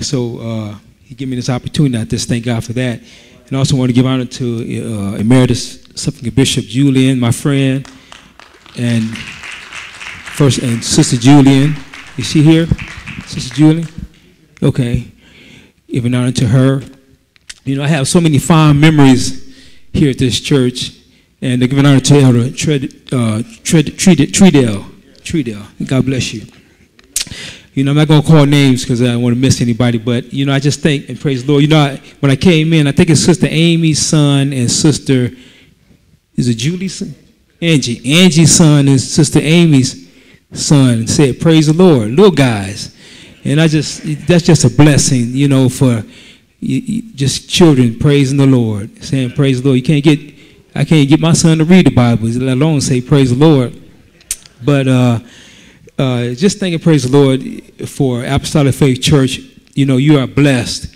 So uh, he gave me this opportunity. I just thank God for that. And also want to give honor to uh, Emeritus Suffragan Bishop Julian, my friend, and first and Sister Julian. Is she here? Sister Julian? Okay. Give an honor to her. You know, I have so many fond memories here at this church. And give an honor to Elder Tred, uh. Tredell. God bless you. You know, I'm not going to call names because I don't want to miss anybody, but, you know, I just think and praise the Lord. You know, I, when I came in, I think it's Sister Amy's son and Sister, is it Julie's son? Angie. Angie's son and Sister Amy's son said, Praise the Lord, little guys. And I just, that's just a blessing, you know, for just children praising the Lord, saying, Praise the Lord. You can't get, I can't get my son to read the Bible, let alone say, Praise the Lord. But, uh, uh, just thanking praise the Lord for Apostolic Faith Church. You know, you are blessed.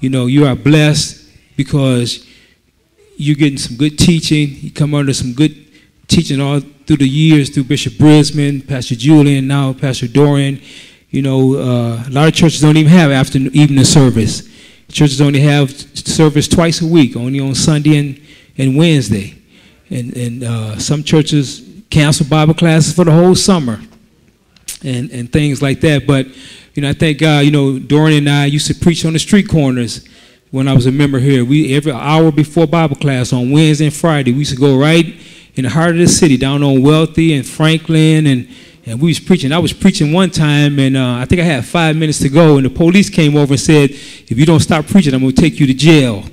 You know, you are blessed because you're getting some good teaching. You come under some good teaching all through the years through Bishop Brisman, Pastor Julian, now Pastor Dorian. You know, uh, a lot of churches don't even have afternoon evening service. Churches only have service twice a week, only on Sunday and, and Wednesday. And, and uh, some churches cancel Bible classes for the whole summer and, and things like that. But, you know, I thank God, you know, Dorian and I used to preach on the street corners when I was a member here. We Every hour before Bible class on Wednesday and Friday, we used to go right in the heart of the city, down on Wealthy and Franklin, and, and we was preaching. I was preaching one time, and uh, I think I had five minutes to go, and the police came over and said, if you don't stop preaching, I'm going to take you to jail.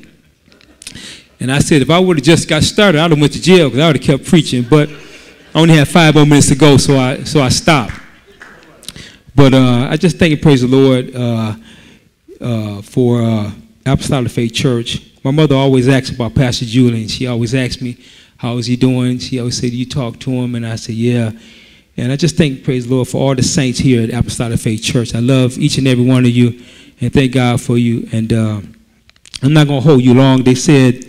And I said, if I would have just got started, I'd have went to jail because I would have kept preaching. But I only had five more minutes to go, so I, so I stopped. But uh, I just thank and praise the Lord uh, uh, for uh, Apostolic Faith Church. My mother always asks about Pastor Julian. She always asks me, how is he doing? She always said, you talk to him? And I said, yeah. And I just thank praise the Lord for all the saints here at Apostolic Faith Church. I love each and every one of you and thank God for you. And uh, I'm not going to hold you long. They said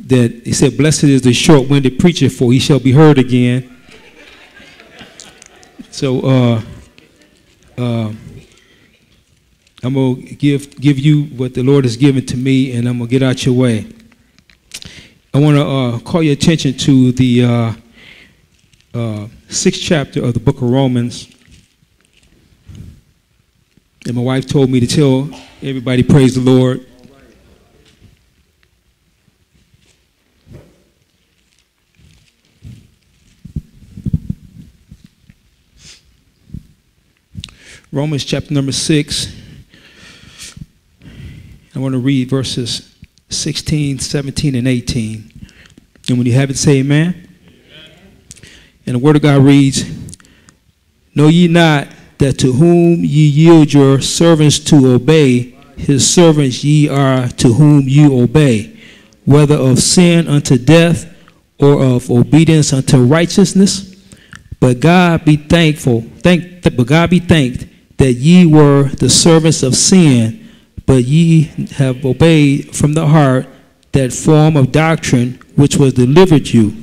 that, they said, blessed is the short-winded preacher for he shall be heard again. So, uh, I'm going to give, give you what the Lord has given to me, and I'm going to get out your way. I want to uh, call your attention to the uh, uh, sixth chapter of the book of Romans. And my wife told me to tell everybody, praise the Lord. Romans chapter number 6. I want to read verses 16, 17, and 18. And when you have it, say amen. amen. And the word of God reads, Know ye not that to whom ye yield your servants to obey, his servants ye are to whom you obey, whether of sin unto death or of obedience unto righteousness? But God be thankful, thank, but God be thanked that ye were the servants of sin, but ye have obeyed from the heart that form of doctrine which was delivered you.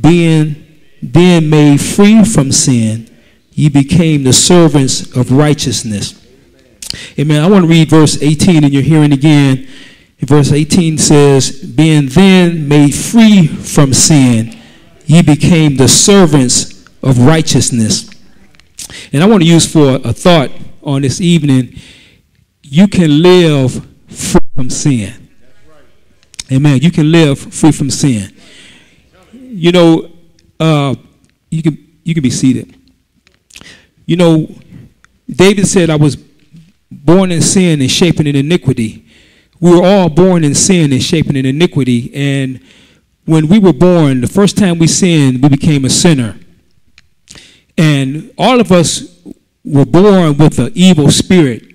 Being then made free from sin, ye became the servants of righteousness. Amen. I want to read verse 18 in your hearing again. Verse 18 says, Being then made free from sin, ye became the servants of righteousness. And I want to use for a thought on this evening you can live free from sin. Amen. You can live free from sin. You know, uh, you can you can be seated. You know, David said, "I was born in sin and shaping in iniquity." We were all born in sin and shaping in iniquity, and when we were born, the first time we sinned, we became a sinner. And all of us were born with an evil spirit.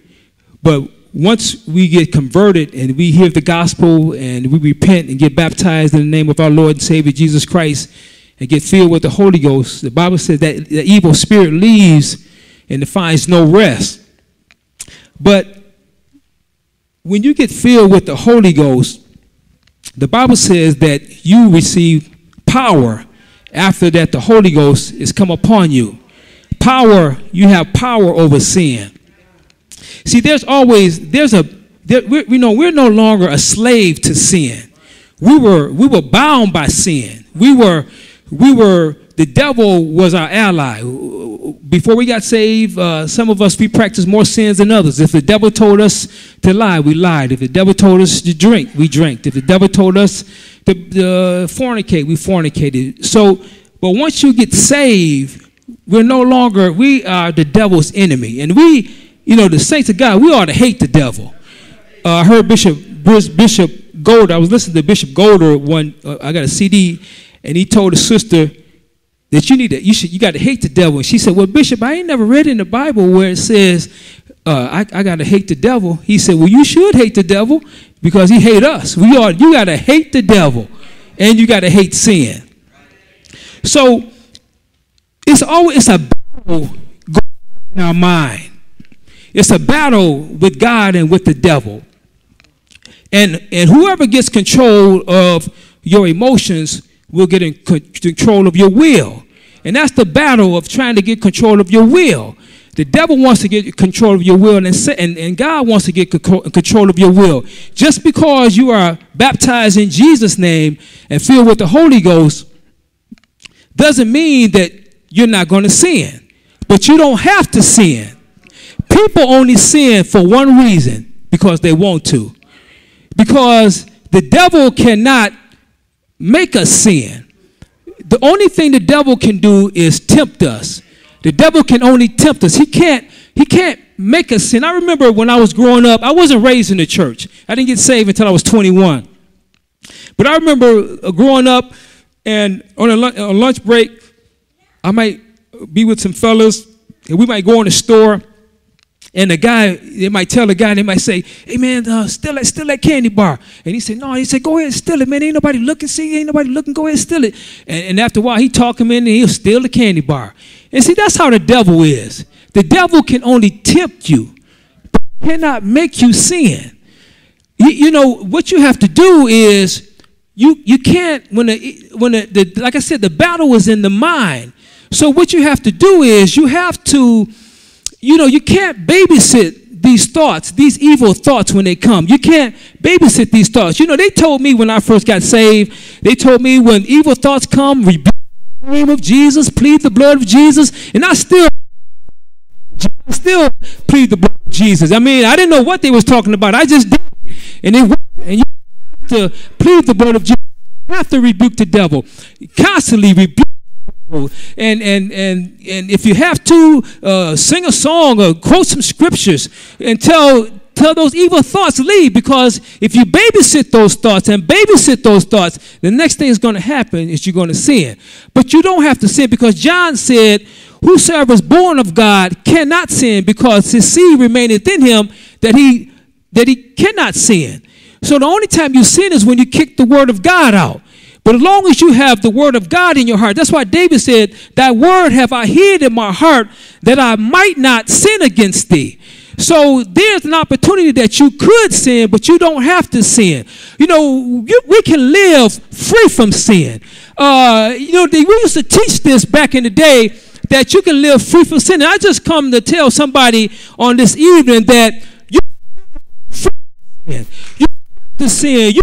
But once we get converted and we hear the gospel and we repent and get baptized in the name of our Lord and Savior Jesus Christ and get filled with the Holy Ghost, the Bible says that the evil spirit leaves and it finds no rest. But when you get filled with the Holy Ghost, the Bible says that you receive power after that the Holy Ghost is come upon you. Power, you have power over sin. See, there's always there's a there, we, we know we're no longer a slave to sin. We were we were bound by sin. We were we were the devil was our ally. Before we got saved, uh, some of us we practiced more sins than others. If the devil told us to lie, we lied. If the devil told us to drink, we drank. If the devil told us to uh, fornicate, we fornicated. So, but once you get saved, we're no longer we are the devil's enemy, and we, you know, the saints of God, we ought to hate the devil. Uh, I heard Bishop Bishop Golder. I was listening to Bishop Golder one. Uh, I got a CD, and he told a sister that you need to you should you got to hate the devil. And she said, "Well, Bishop, I ain't never read in the Bible where it says uh, I, I got to hate the devil." He said, "Well, you should hate the devil because he hate us. We are you got to hate the devil, and you got to hate sin." So it's always a battle in our mind. It's a battle with God and with the devil. And, and whoever gets control of your emotions will get in control of your will. And that's the battle of trying to get control of your will. The devil wants to get control of your will, and, and, and God wants to get control of your will. Just because you are baptized in Jesus' name and filled with the Holy Ghost doesn't mean that you're not going to sin. But you don't have to sin. People only sin for one reason because they want to because the devil cannot make us sin. The only thing the devil can do is tempt us. The devil can only tempt us. He can't he can't make us sin. I remember when I was growing up, I wasn't raised in the church. I didn't get saved until I was 21. But I remember uh, growing up and on a lunch break, I might be with some fellas and we might go in the store and the guy, they might tell the guy, they might say, hey man, uh, steal, that, steal that candy bar. And he said, no, he said, go ahead steal it, man. Ain't nobody looking, see, ain't nobody looking, go ahead steal it. And, and after a while, he talk him in and he'll steal the candy bar. And see, that's how the devil is. The devil can only tempt you, cannot make you sin. You, you know, what you have to do is, you, you can't, when, the, when the, the, like I said, the battle is in the mind. So what you have to do is, you have to, you know, you can't babysit these thoughts, these evil thoughts when they come. You can't babysit these thoughts. You know, they told me when I first got saved, they told me when evil thoughts come, rebuke the name of Jesus, plead the blood of Jesus, and I still I still plead the blood of Jesus. I mean, I didn't know what they was talking about. I just did. And it worked. and you have to plead the blood of Jesus. You have to rebuke the devil. Constantly rebuke and and and and if you have to uh, sing a song or quote some scriptures and tell tell those evil thoughts leave. Because if you babysit those thoughts and babysit those thoughts the next thing is going to happen is you're going to sin. But you don't have to sin because john said whosoever is born of god cannot sin because his seed remaineth in him that he that he cannot sin. So the only time you sin is when you kick the word of god out but as long as you have the word of God in your heart, that's why David said, Thy word have I hid in my heart that I might not sin against thee. So there's an opportunity that you could sin, but you don't have to sin. You know, you, we can live free from sin. Uh, you know, they, we used to teach this back in the day that you can live free from sin. And I just come to tell somebody on this evening that you free from sin. You to sin. You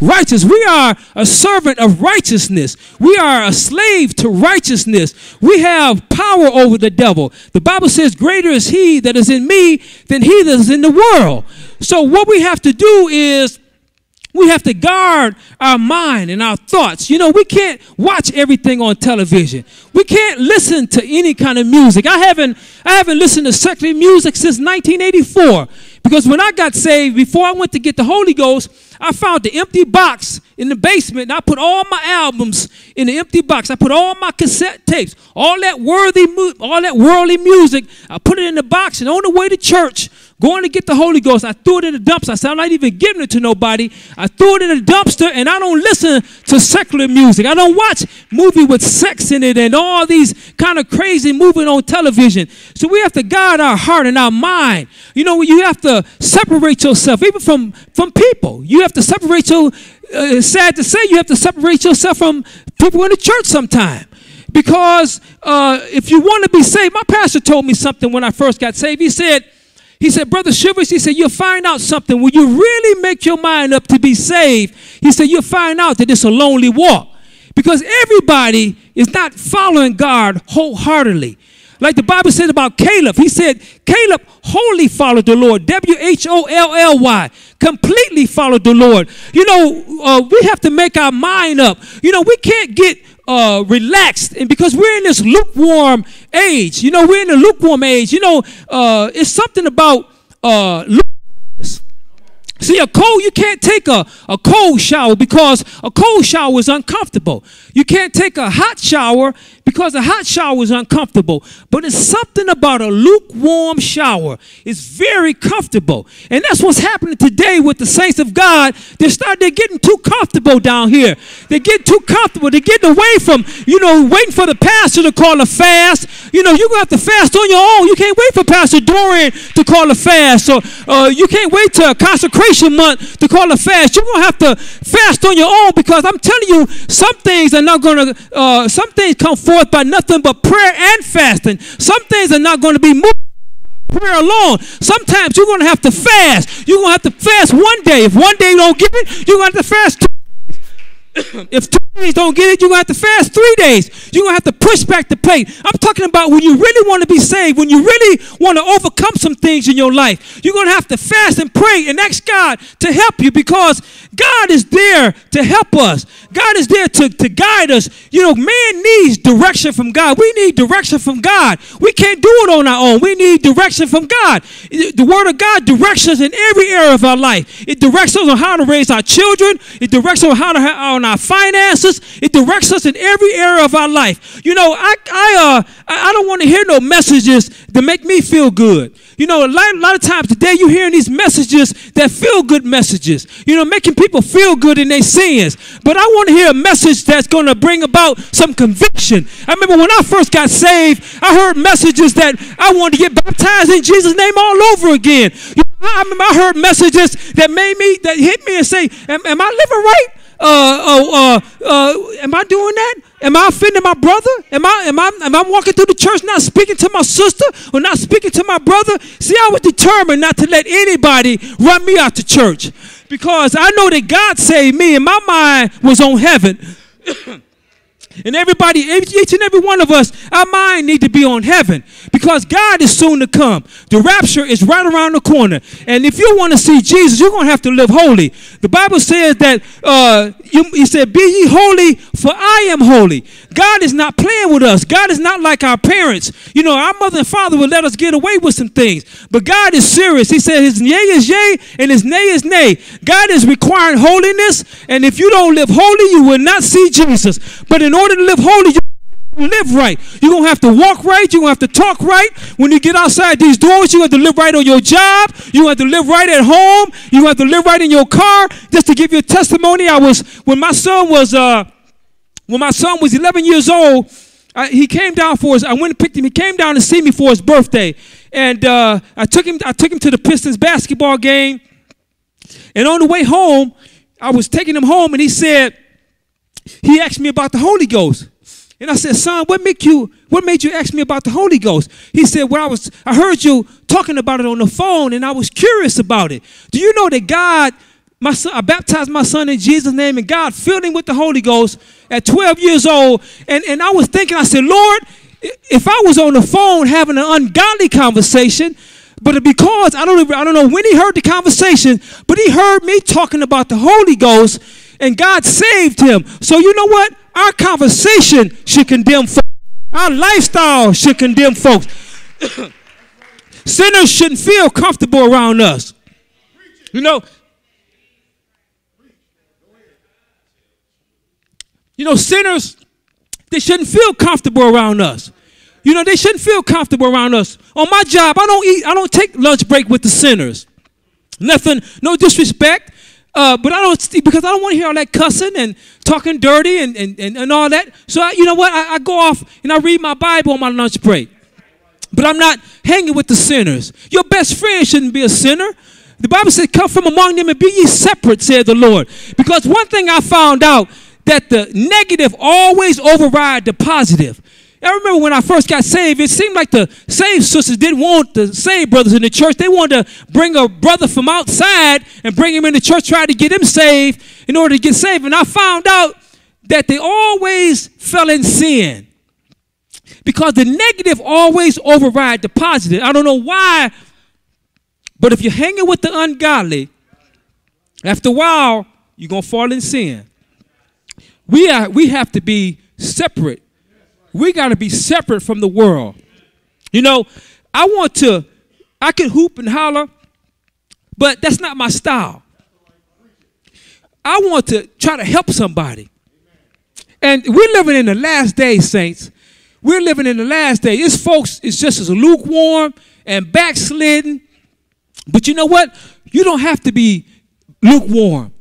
righteous. We are a servant of righteousness. We are a slave to righteousness. We have power over the devil. The Bible says, Greater is he that is in me than he that is in the world. So, what we have to do is we have to guard our mind and our thoughts. You know, we can't watch everything on television. We can't listen to any kind of music. I haven't I haven't listened to secular music since 1984 because when I got saved, before I went to get the Holy Ghost, I found the empty box in the basement and I put all my albums in the empty box. I put all my cassette tapes, all that worthy, all that worldly music. I put it in the box and on the way to church, going to get the Holy Ghost, I threw it in the dumpster. I said, I'm not even giving it to nobody. I threw it in the dumpster and I don't listen to secular music. I don't watch movie with sex in it and all these kind of crazy moving on television. So we have to guard our heart and our mind. You know, you have to separate yourself even from, from people. You have to separate your, uh, sad to say, you have to separate yourself from people in the church sometime. Because uh, if you want to be saved, my pastor told me something when I first got saved. He said, He said, Brother Shivers, he said, you'll find out something. When you really make your mind up to be saved, he said, you'll find out that it's a lonely walk. Because everybody is not following God wholeheartedly. Like the Bible says about Caleb, he said, Caleb wholly followed the Lord. W H O L L Y. Completely followed the Lord. You know, uh, we have to make our mind up. You know, we can't get uh, relaxed, and because we're in this lukewarm age, you know, we're in a lukewarm age. You know, uh, it's something about uh, See, a cold, you can't take a, a cold shower because a cold shower is uncomfortable. You can't take a hot shower because a hot shower is uncomfortable. But it's something about a lukewarm shower. It's very comfortable. And that's what's happening today with the saints of God. They start they're getting too comfortable down here. They get too comfortable. They're getting away from, you know, waiting for the pastor to call a fast. You know, you're gonna have to fast on your own. You can't wait for Pastor Dorian to call a fast. Or uh, you can't wait to consecration month to call a fast. You're gonna have to fast on your own because I'm telling you, some things are not gonna uh, some things come forth forth by nothing but prayer and fasting. Some things are not going to be moved prayer alone. Sometimes you're going to have to fast. You're going to have to fast one day. If one day you don't get it, you're going to have to fast two if two days don't get it, you're going to have to fast three days. You're going to have to push back the plate. I'm talking about when you really want to be saved, when you really want to overcome some things in your life, you're going to have to fast and pray and ask God to help you because God is there to help us. God is there to, to guide us. You know, man needs direction from God. We need direction from God. We can't do it on our own. We need direction from God. The Word of God directs us in every area of our life. It directs us on how to raise our children. It directs us on how to on our finances. It directs us in every area of our life. You know, I I uh I don't want to hear no messages that make me feel good. You know, a lot, a lot of times today you're hearing these messages that feel good messages. You know, making people feel good in their sins. But I want to hear a message that's going to bring about some conviction. I remember when I first got saved, I heard messages that I wanted to get baptized in Jesus' name all over again. You know, I remember I heard messages that made me that hit me and say, "Am, am I living right?" uh, uh, uh, Uh, am I doing that? Am I offending my brother? Am I, am I, am I walking through the church not speaking to my sister or not speaking to my brother? See, I was determined not to let anybody run me out to church because I know that God saved me and my mind was on heaven. And everybody, each and every one of us, our mind need to be on heaven because God is soon to come. The rapture is right around the corner. And if you want to see Jesus, you're going to have to live holy. The Bible says that, uh, you, he said, Be ye holy, for I am holy. God is not playing with us. God is not like our parents. You know, our mother and father would let us get away with some things. But God is serious. He said, His yea is yea and His nay is nay. God is requiring holiness. And if you don't live holy, you will not see Jesus. But in order to live holy, you live right. You're going to have to walk right. You're going to have to talk right. When you get outside these doors, you have to live right on your job. You have to live right at home. You have to live right in your car. Just to give you a testimony, I was, when my son was, uh, when my son was 11 years old, I, he came down for his, I went and picked him. He came down to see me for his birthday. And uh, I, took him, I took him to the Pistons basketball game. And on the way home, I was taking him home and he said, he asked me about the Holy Ghost. And I said, son, what make you what made you ask me about the Holy Ghost? He said, Well, I was I heard you talking about it on the phone and I was curious about it. Do you know that God, my son, I baptized my son in Jesus' name, and God filled him with the Holy Ghost at 12 years old. And, and I was thinking, I said, Lord, if I was on the phone having an ungodly conversation, but because I don't even I don't know when he heard the conversation, but he heard me talking about the Holy Ghost and God saved him. So you know what? Our conversation should condemn folks. Our lifestyle should condemn folks. Sinners shouldn't feel comfortable around us. You know, you know, sinners, they shouldn't feel comfortable around us. You know, they shouldn't feel comfortable around us. On my job, I don't eat, I don't take lunch break with the sinners. Nothing, no disrespect. Uh, but I don't, because I don't want to hear all that cussing and talking dirty and, and, and, and all that. So, I, you know what? I, I go off and I read my Bible on my lunch break. But I'm not hanging with the sinners. Your best friend shouldn't be a sinner. The Bible says, Come from among them and be ye separate, said the Lord. Because one thing I found out that the negative always override the positive. I remember when I first got saved, it seemed like the saved sisters didn't want the saved brothers in the church. They wanted to bring a brother from outside and bring him in the church, try to get him saved in order to get saved. And I found out that they always fell in sin because the negative always override the positive. I don't know why, but if you're hanging with the ungodly, after a while, you're going to fall in sin. We, are, we have to be separate. We got to be separate from the world. You know, I want to, I can hoop and holler, but that's not my style. I want to try to help somebody. And we're living in the last days, saints. We're living in the last days. It's folks, it's just as lukewarm and backslidden. But you know what? You don't have to be lukewarm.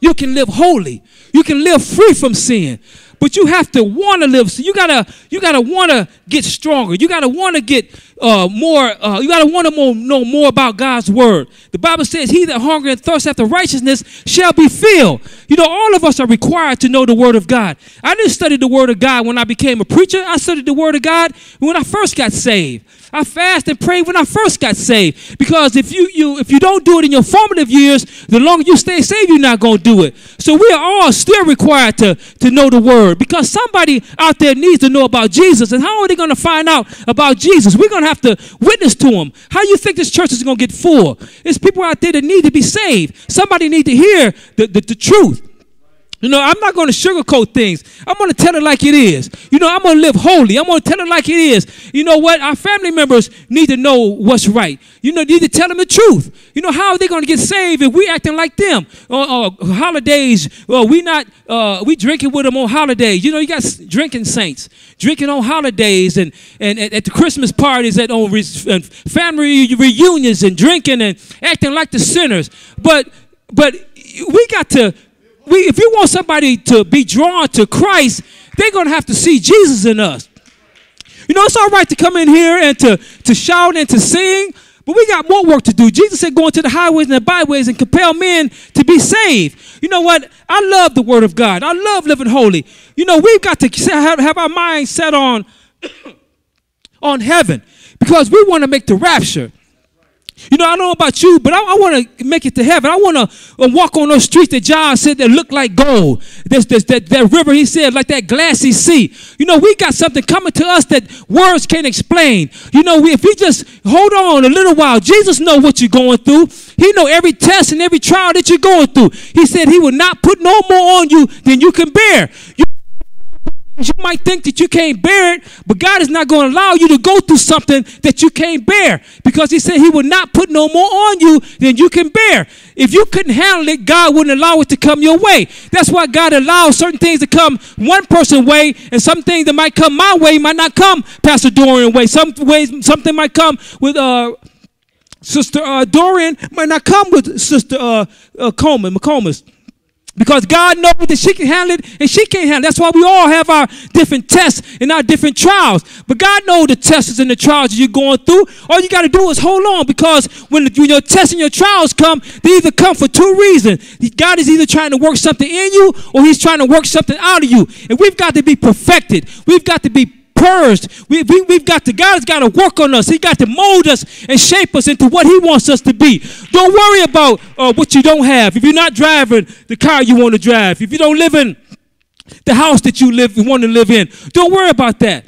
You can live holy. You can live free from sin. But you have to want to live. So you gotta, you gotta want to get stronger. You gotta want to get uh, more. Uh, you gotta want to know more about God's word. The Bible says, "He that hunger and thirst after righteousness shall be filled." You know, all of us are required to know the word of God. I didn't study the word of God when I became a preacher. I studied the word of God when I first got saved. I fast and prayed when I first got saved. Because if you, you if you don't do it in your formative years, the longer you stay saved, you're not going to do it. So we are all still required to, to know the word. Because somebody out there needs to know about Jesus. And how are they going to find out about Jesus? We're going to have to witness to them. How you think this church is going to get full? There's people out there that need to be saved. Somebody need to hear the, the, the truth. You know, I'm not going to sugarcoat things. I'm going to tell it like it is. You know, I'm going to live holy. I'm going to tell it like it is. You know what? Our family members need to know what's right. You know, need to tell them the truth. You know, how are they going to get saved if we acting like them? Uh, uh, holidays, well, we not, uh, we drinking with them on holidays. You know, you got drinking saints, drinking on holidays and, and, and at the Christmas parties, at on re- family reunions and drinking and acting like the sinners. But, but we got to we, if you want somebody to be drawn to Christ, they're going to have to see Jesus in us. You know, it's all right to come in here and to, to shout and to sing, but we got more work to do. Jesus said, go into the highways and the byways and compel men to be saved. You know what? I love the word of God. I love living holy. You know, we've got to have, have our minds set on, on heaven because we want to make the rapture. You know, I don't know about you, but I, I want to make it to heaven. I want to uh, walk on those streets that John said that look like gold. There's, there's that, that river, he said, like that glassy sea. You know, we got something coming to us that words can't explain. You know, we, if we just hold on a little while, Jesus know what you're going through. He know every test and every trial that you're going through. He said he will not put no more on you than you can bear. You you might think that you can't bear it, but God is not going to allow you to go through something that you can't bear because He said He would not put no more on you than you can bear. If you couldn't handle it, God wouldn't allow it to come your way. That's why God allows certain things to come one person's way, and some things that might come my way might not come Pastor Dorian way. Some ways, something might come with uh, Sister uh, Dorian, might not come with Sister uh, uh, Coleman, McComas. Because God knows that she can handle it and she can't handle it. That's why we all have our different tests and our different trials. But God knows the tests and the trials you're going through. All you got to do is hold on because when, when your tests and your trials come, they either come for two reasons. God is either trying to work something in you or he's trying to work something out of you. And we've got to be perfected. We've got to be purged. We, we, we've got to, God has got to work on us. He got to mold us and shape us into what He wants us to be. Don't worry about uh, what you don't have. If you're not driving the car you want to drive, if you don't live in the house that you live, you want to live in, don't worry about that.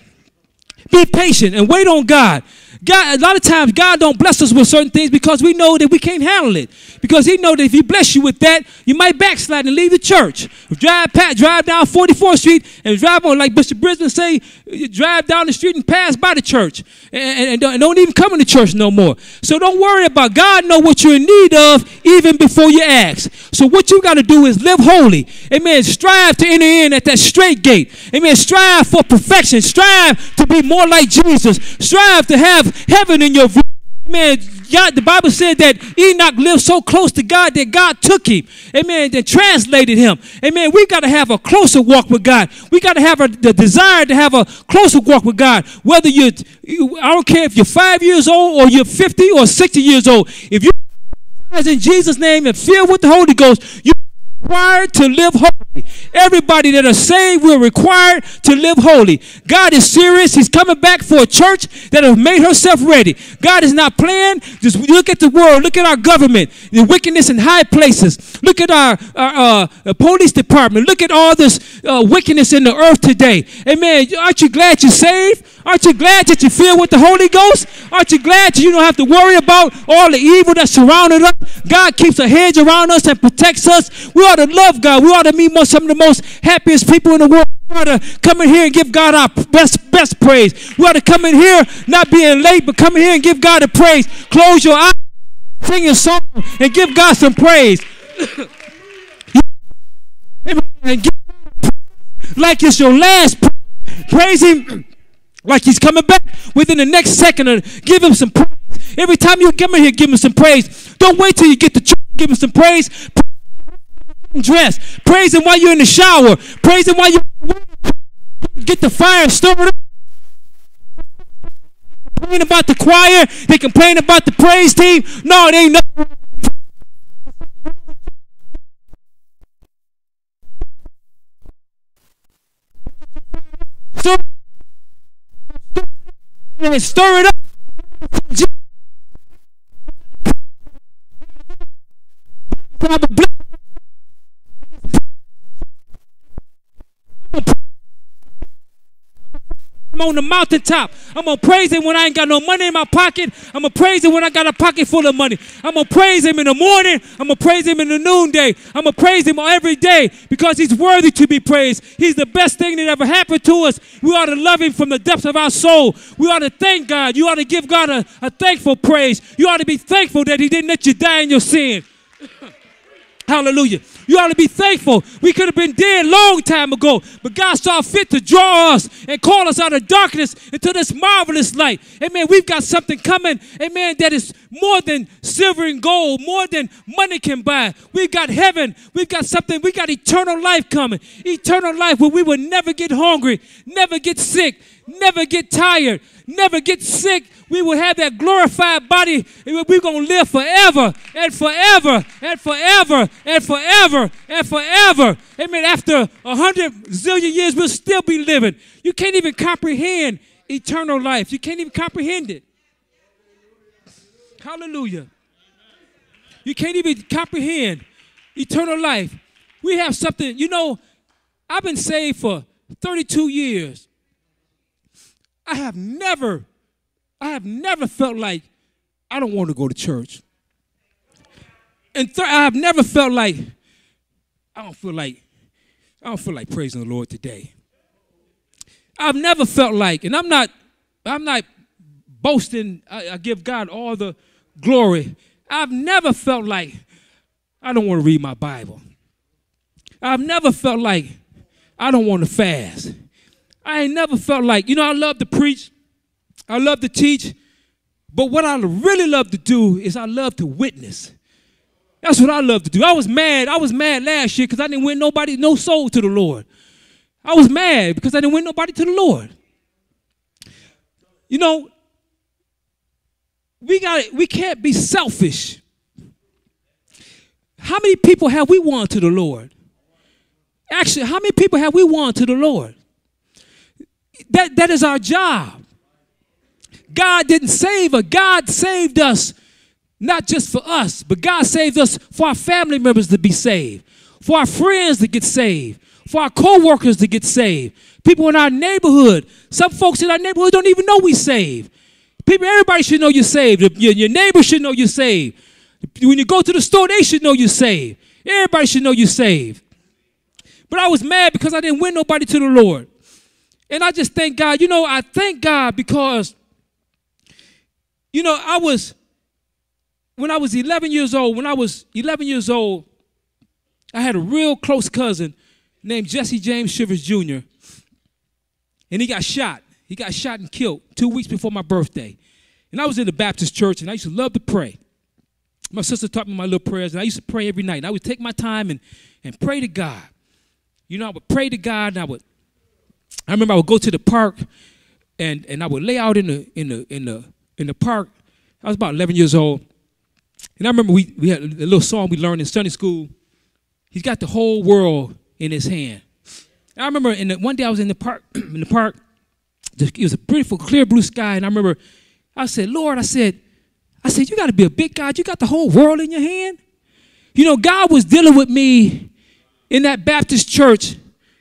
Be patient and wait on God. God, a lot of times God don't bless us with certain things because we know that we can't handle it. Because He know that if He bless you with that, you might backslide and leave the church. Drive, pat, drive down 44th Street and drive on like Bishop Brisbane say, drive down the street and pass by the church and, and, and, don't, even come in the church no more. So don't worry about God know what you're in need of even before you ask. So what you got to do is live holy. Amen. Strive to enter in at that straight gate. Amen. Strive for perfection. Strive to be more like Jesus. Strive to have heaven in your view. Amen. God, the Bible said that Enoch lived so close to God that God took him. Amen. That translated him. Amen. We got to have a closer walk with God. We got to have a, the desire to have a closer walk with God. Whether you're, you, I don't care if you're five years old or you're 50 or 60 years old. If you in Jesus' name and filled with the Holy Ghost, you required to live holy. Everybody that are saved, we're required to live holy. God is serious. He's coming back for a church that have made herself ready. God is not playing. Just look at the world. Look at our government, the wickedness in high places. Look at our, our uh, police department. Look at all this uh, wickedness in the earth today. Amen. Aren't you glad you're saved? Aren't you glad that you're filled with the Holy Ghost? Aren't you glad that you don't have to worry about all the evil that surrounded us? God keeps a hedge around us and protects us. We ought to love God. We ought to meet some of the most happiest people in the world. We ought to come in here and give God our best, best praise. We ought to come in here not being late, but come in here and give God a praise. Close your eyes, sing a song, and give God some praise. like it's your last praise. Praise Him like he's coming back within the next second and give him some praise. Every time you come in here, give him some praise. Don't wait till you get to church, give him some praise. Dress. Praise him while you're in the shower. Praise him while you get the fire started. Complain about the choir. They complain about the praise team. No, it ain't nothing. And stir it up. I'm on the mountaintop. I'm gonna praise him when I ain't got no money in my pocket. I'm gonna praise him when I got a pocket full of money. I'm gonna praise him in the morning. I'm gonna praise him in the noonday. I'm gonna praise him every day because he's worthy to be praised. He's the best thing that ever happened to us. We ought to love him from the depths of our soul. We ought to thank God. You ought to give God a, a thankful praise. You ought to be thankful that he didn't let you die in your sin. Hallelujah. You ought to be thankful. We could have been dead long time ago, but God saw fit to draw us and call us out of darkness into this marvelous light. Amen. We've got something coming, amen, that is more than silver and gold, more than money can buy. We've got heaven. We've got something. We got eternal life coming. Eternal life where we will never get hungry, never get sick, never get tired, never get sick. We will have that glorified body. We're going to live forever and forever and forever and forever and forever. Amen. After a hundred zillion years, we'll still be living. You can't even comprehend eternal life. You can't even comprehend it. Hallelujah. You can't even comprehend eternal life. We have something, you know, I've been saved for 32 years. I have never, I have never felt like I don't want to go to church. And I have never felt like I don't feel like I don't feel like praising the Lord today. I've never felt like, and I'm not, I'm not boasting. I, I give God all the glory. I've never felt like I don't want to read my Bible. I've never felt like I don't want to fast. I ain't never felt like, you know, I love to preach, I love to teach, but what I really love to do is I love to witness. That's what I love to do. I was mad. I was mad last year because I didn't win nobody, no soul to the Lord. I was mad because I didn't win nobody to the Lord. You know, we got we can't be selfish. How many people have we won to the Lord? Actually, how many people have we won to the Lord? That, that is our job. God didn't save us. God saved us not just for us, but God saved us for our family members to be saved, for our friends to get saved, for our co-workers to get saved, people in our neighborhood. Some folks in our neighborhood don't even know we saved. People, everybody should know you're saved. Your, your neighbor should know you're saved. When you go to the store, they should know you're saved. Everybody should know you're saved. But I was mad because I didn't win nobody to the Lord. And I just thank God. You know, I thank God because, you know, I was, when I was 11 years old, when I was 11 years old, I had a real close cousin named Jesse James Shivers Jr. And he got shot. He got shot and killed two weeks before my birthday. And I was in the Baptist church and I used to love to pray. My sister taught me my little prayers and I used to pray every night. And I would take my time and, and pray to God. You know, I would pray to God and I would I remember I would go to the park and, and I would lay out in the in the in the in the park. I was about 11 years old. And I remember we, we had a little song we learned in Sunday school. He's got the whole world in his hand. I remember in the, one day I was in the park, in the park, it was a beautiful, clear blue sky, and I remember I said, Lord, I said, I said, you got to be a big God. You got the whole world in your hand. You know, God was dealing with me in that Baptist church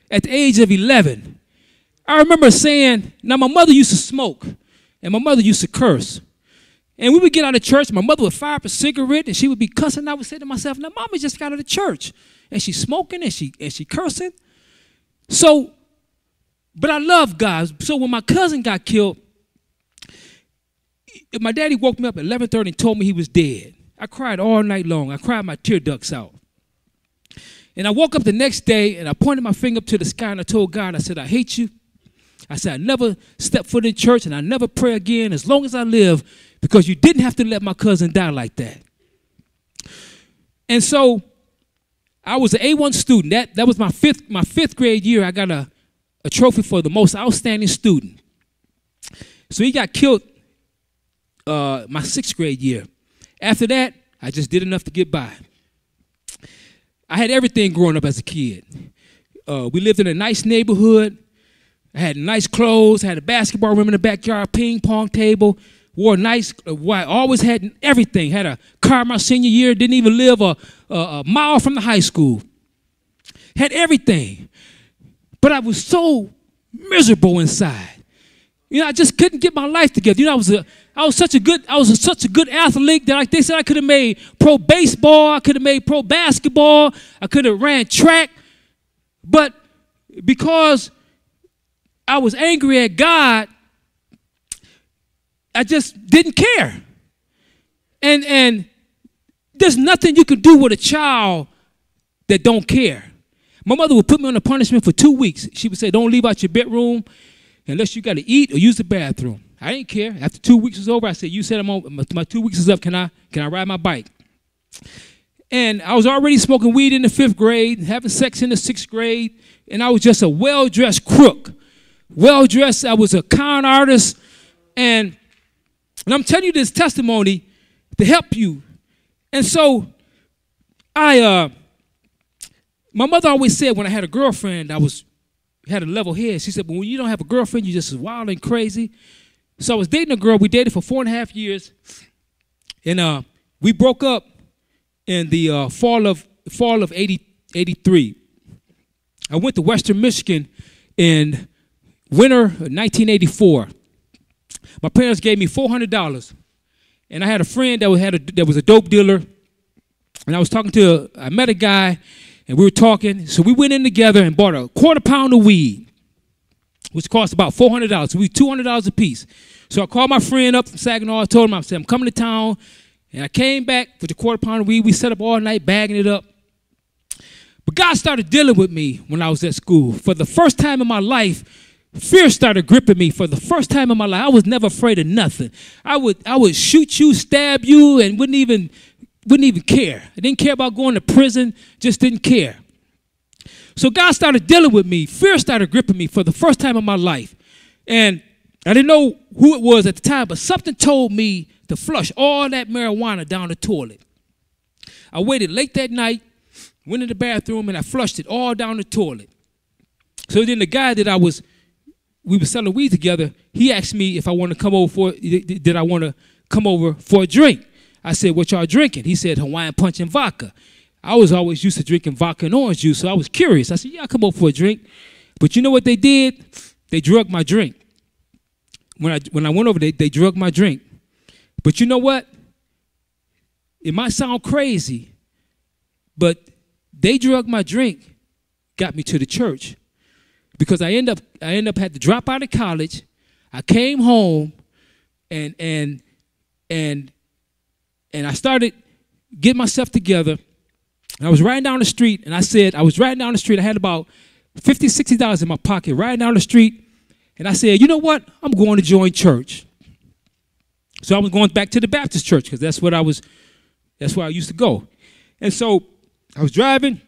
at the age of 11. I remember saying, now my mother used to smoke, and my mother used to curse. And we would get out of church, my mother would fire up a cigarette, and she would be cussing. I would say to myself, now mama just got out of church, and she's smoking, and she, and she cursing. So, but I love God. So when my cousin got killed, my daddy woke me up at 11:30 and told me he was dead. I cried all night long. I cried my tear ducts out. And I woke up the next day and I pointed my finger up to the sky and I told God, I said, I hate you. I said, I never step foot in church and I never pray again as long as I live because you didn't have to let my cousin die like that. And so I was an A1 student. That, that was my fifth, my fifth grade year. I got a, a trophy for the most outstanding student. So he got killed uh, my sixth grade year. After that, I just did enough to get by. I had everything growing up as a kid. Uh, we lived in a nice neighborhood. I had nice clothes, had a basketball room in the backyard, ping pong table, wore nice, uh, I always had everything. Had a car my senior year, didn't even live a, a, a mile from the high school. Had everything. But I was so miserable inside. You know, I just couldn't get my life together. You know, I was a, I was such a good, I was a, such a good athlete that like they said I could have made pro baseball, I could have made pro basketball, I could have ran track, but because I was angry at God, I just didn't care. And and there's nothing you can do with a child that don't care. My mother would put me on a punishment for two weeks. She would say, "Don't leave out your bedroom unless you got to eat or use the bathroom. I didn't care. After two weeks was over, I said, "You said I'm on, my, my two weeks is up. Can I can I ride my bike?" And I was already smoking weed in the fifth grade, having sex in the sixth grade, and I was just a well-dressed crook. Well-dressed. I was a con artist, and and I'm telling you this testimony to help you. And so, I uh, my mother always said when I had a girlfriend, I was had a level head. She said, but when you don't have a girlfriend, you're just wild and crazy. So I was dating a girl. We dated for four and a half years, and uh, we broke up in the uh, fall of fall of 80, 83. I went to Western Michigan in winter 1984. My parents gave me four hundred dollars, and I had a friend that had a, that was a dope dealer, and I was talking to I met a guy and we were talking. So we went in together and bought a quarter pound of weed, which cost about four hundred dollars. So we two hundred dollars a piece. So I called my friend up from Saginaw. I told him I said I'm coming to town, and I came back with the quarter pound of weed. We set up all night bagging it up. But God started dealing with me when I was at school. For the first time in my life, fear started gripping me. For the first time in my life, I was never afraid of nothing. I would I would shoot you, stab you, and wouldn't even wouldn't even care. I didn't care about going to prison, just didn't care. So God started dealing with me. Fear started gripping me for the first time in my life. And I didn't know who it was at the time, but something told me to flush all that marijuana down the toilet. I waited late that night, went in the bathroom, and I flushed it all down the toilet. So then the guy that I was, we were selling weed together, he asked me if I want to come over for, did I want to come over for a drink? I said, What y'all drinking? He said, Hawaiian punch and vodka. I was always used to drinking vodka and orange juice, so I was curious. I said, Yeah, I'll come over for a drink. But you know what they did? They drugged my drink. When I, when I went over, they, they drugged my drink. But you know what? It might sound crazy, but they drugged my drink, got me to the church. Because I end up I end up had to drop out of college. I came home and and and and I started getting myself together. And I was riding down the street, and I said, I was riding down the street. I had about 50 $60 in my pocket, riding down the street. And I said, you know what? I'm going to join church. So I was going back to the Baptist church because that's what I was, that's where I used to go. And so I was driving.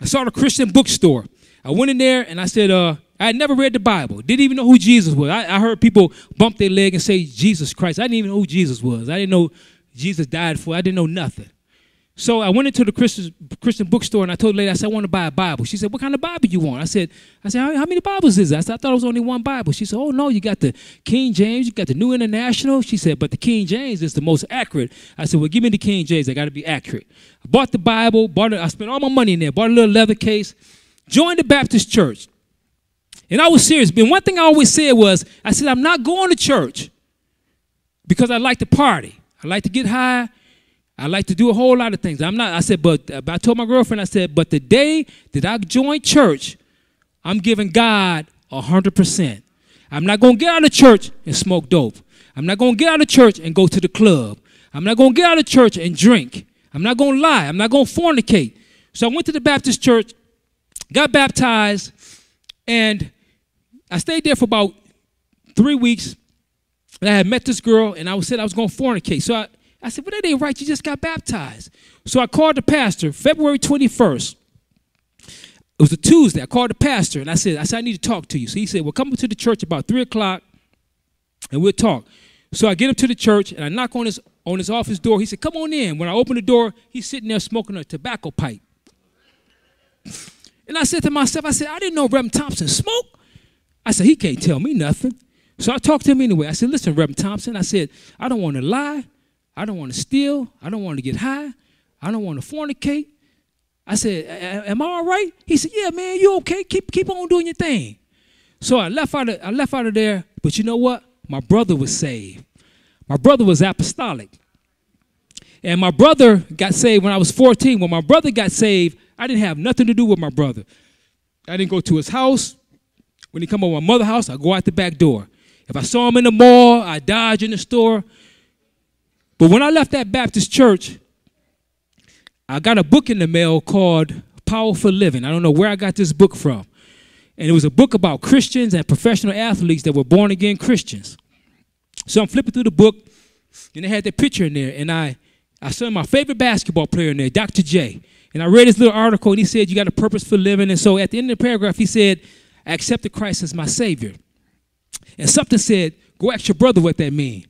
I saw the Christian bookstore. I went in there and I said, uh, I had never read the Bible. Didn't even know who Jesus was. I, I heard people bump their leg and say Jesus Christ. I didn't even know who Jesus was. I didn't know Jesus died for. I didn't know nothing. So I went into the Christian, Christian bookstore and I told the lady, I said, I want to buy a Bible. She said, What kind of Bible you want? I said, I said, How, many Bibles is that? I said, I thought it was only one Bible. She said, Oh no, you got the King James, you got the New International. She said, But the King James is the most accurate. I said, Well, give me the King James, I gotta be accurate. I bought the Bible, bought it, I spent all my money in there, bought a little leather case, joined the Baptist church. And I was serious. But one thing I always said was, I said, I'm not going to church because I like to party. I like to get high. I like to do a whole lot of things. I'm not, I said, but I told my girlfriend, I said, but the day that I join church, I'm giving God 100%. I'm not going to get out of church and smoke dope. I'm not going to get out of church and go to the club. I'm not going to get out of church and drink. I'm not going to lie. I'm not going to fornicate. So I went to the Baptist church, got baptized, and I stayed there for about three weeks. And I had met this girl, and I was said I was going to fornicate. So I, I said, well, that ain't right. You just got baptized. So I called the pastor February 21st. It was a Tuesday. I called the pastor and I said, I said, I need to talk to you. So he said, Well, come to the church about three o'clock and we'll talk. So I get up to the church and I knock on his on his office door. He said, Come on in. When I open the door, he's sitting there smoking a tobacco pipe. And I said to myself, I said, I didn't know Reverend Thompson smoked. I said, he can't tell me nothing. So I talked to him anyway. I said, listen, Reverend Thompson, I said, I don't want to lie. I don't want to steal. I don't want to get high. I don't want to fornicate. I said, "Am I all right?" He said, "Yeah, man, you okay? Keep keep on doing your thing." So I left out of I left out of there, but you know what? My brother was saved. My brother was apostolic. And my brother got saved when I was 14. When my brother got saved, I didn't have nothing to do with my brother. I didn't go to his house. When he come over my mother's house, I go out the back door. If I saw him in the mall, I dodge in the store. But when I left that Baptist church, I got a book in the mail called Powerful Living. I don't know where I got this book from. And it was a book about Christians and professional athletes that were born again Christians. So I'm flipping through the book, and they had that picture in there. And I, I saw my favorite basketball player in there, Dr. J. And I read his little article, and he said, You got a purpose for living. And so at the end of the paragraph, he said, I accepted Christ as my Savior. And something said, Go ask your brother what that means.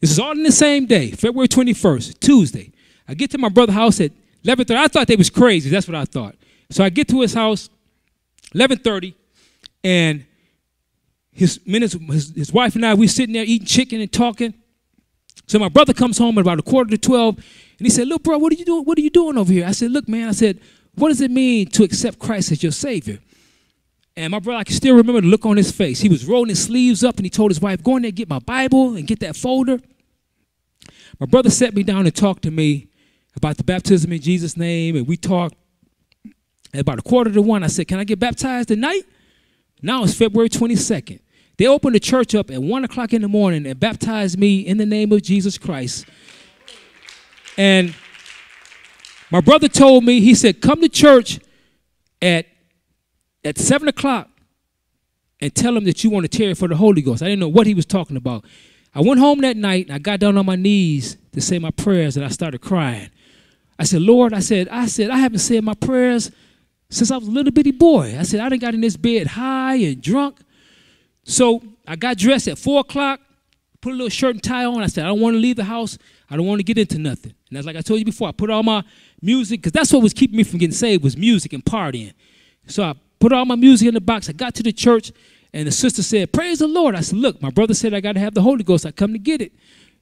This is all in the same day, February 21st, Tuesday. I get to my brother's house at 11:30. I thought they was crazy. That's what I thought. So I get to his house, 11:30, and his, his, his wife and I, we sitting there eating chicken and talking. So my brother comes home at about a quarter to 12, and he said, Look, bro, what are you doing? What are you doing over here? I said, Look, man, I said, what does it mean to accept Christ as your Savior? And my brother, I can still remember the look on his face. He was rolling his sleeves up and he told his wife, Go in there, get my Bible and get that folder. My brother sat me down and talked to me about the baptism in Jesus' name, and we talked. At about a quarter to one, I said, Can I get baptized tonight? Now it's February 22nd. They opened the church up at 1 o'clock in the morning and baptized me in the name of Jesus Christ. And my brother told me, he said, Come to church at, at 7 o'clock and tell them that you want to tarry for the Holy Ghost. I didn't know what he was talking about. I went home that night and I got down on my knees to say my prayers and I started crying. I said, Lord, I said, I said, I haven't said my prayers since I was a little bitty boy. I said, I done got in this bed high and drunk. So I got dressed at four o'clock, put a little shirt and tie on. I said, I don't want to leave the house. I don't want to get into nothing. And that's like I told you before, I put all my music, because that's what was keeping me from getting saved was music and partying. So I put all my music in the box. I got to the church and the sister said, Praise the Lord. I said, Look, my brother said I got to have the Holy Ghost. I come to get it.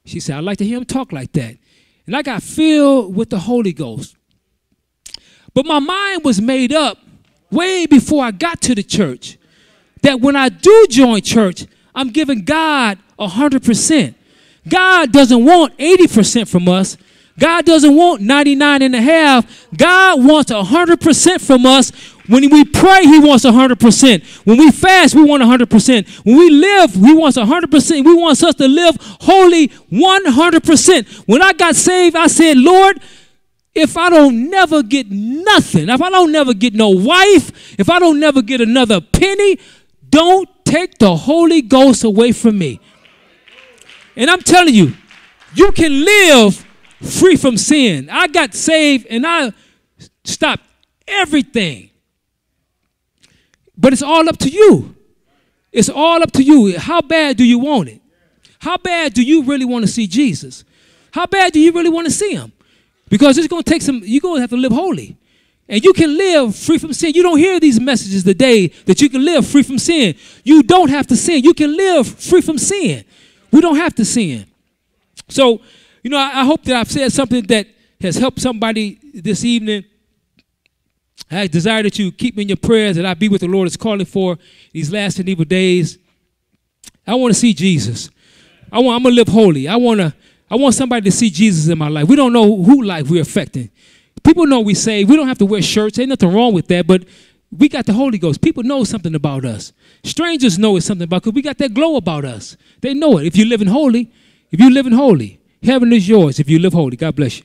She said, I'd like to hear him talk like that. And I got filled with the Holy Ghost. But my mind was made up way before I got to the church that when I do join church, I'm giving God 100%. God doesn't want 80% from us. God doesn't want 99 and a half. God wants 100% from us when we pray, He wants 100%. When we fast, we want 100%. When we live, He wants 100%. We want us to live holy 100%. When I got saved, I said, Lord, if I don't never get nothing, if I don't never get no wife, if I don't never get another penny, don't take the Holy Ghost away from me. And I'm telling you, you can live free from sin. I got saved and I stopped everything. But it's all up to you. It's all up to you. How bad do you want it? How bad do you really want to see Jesus? How bad do you really want to see him? Because it's going to take some, you're going to have to live holy. And you can live free from sin. You don't hear these messages today that you can live free from sin. You don't have to sin. You can live free from sin. We don't have to sin. So, you know, I, I hope that I've said something that has helped somebody this evening. I desire that you keep me in your prayers that I be what the Lord is calling for these last and evil days. I want to see Jesus. I want, I'm gonna live holy. I want to. I want somebody to see Jesus in my life. We don't know who life we're affecting. People know we say we don't have to wear shirts. Ain't nothing wrong with that, but we got the Holy Ghost. People know something about us. Strangers know it's something about because we got that glow about us. They know it. If you're living holy, if you're living holy, heaven is yours if you live holy. God bless you.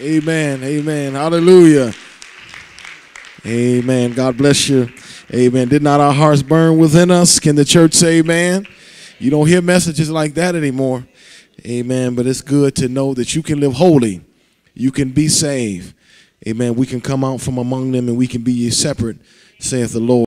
Amen. Amen. Hallelujah. Amen. God bless you. Amen. Did not our hearts burn within us? Can the church say amen? You don't hear messages like that anymore. Amen. But it's good to know that you can live holy. You can be saved. Amen. We can come out from among them and we can be separate, saith the Lord.